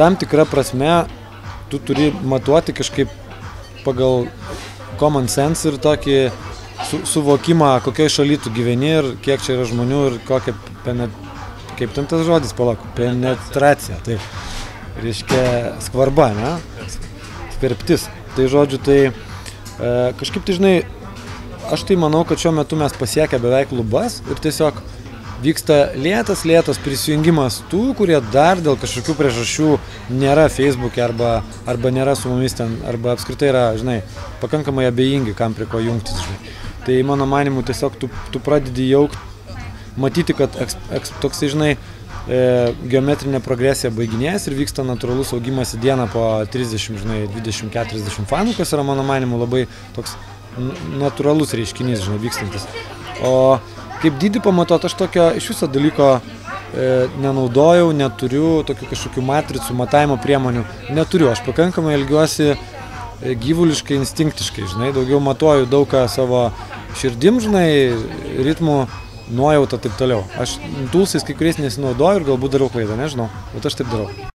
tam tikra prasme tu turi matuoti kažkaip pagal common sense ir tokį su, suvokimą, kokioje šalyje tu gyveni ir kiek čia yra žmonių ir kokia penet, kaip ten tas žodis, palauk, penetracija. Tai reiškia skvarba, ne? Skverbtis. Tai žodžiu, tai e, kažkaip tai žinai, aš tai manau, kad šiuo metu mes pasiekę beveik lubas ir tiesiog vyksta lėtas, lėtas prisijungimas tų, kurie dar dėl kažkokių priežasčių nėra Facebook'e arba, arba nėra su mumis ten, arba apskritai yra, žinai, pakankamai abejingi, kam prie ko jungtis. Žinai. Tai mano manimu tiesiog tu, tu pradedi jaukti, matyti, kad eks, eks, toksai, žinai, e, geometrinė progresija baiginėjasi ir vyksta natūralus augimas į dieną po 30, žinai, 20-40 fanų, kas yra mano manimu labai toks natūralus reiškinys, žinai, vykstantis. O kaip dydį pamatuot, aš tokio iš viso dalyko e, nenaudojau, neturiu tokių kažkokių matricų, matavimo priemonių, neturiu, aš pakankamai elgiuosi e, gyvuliškai, instinktiškai, žinai, daugiau matuoju daug ką savo širdim, žinai, ritmų, nuojautą taip toliau. Aš tulsais kai kuriais nesinaudoju ir galbūt darau klaidą, nežinau, bet aš taip darau.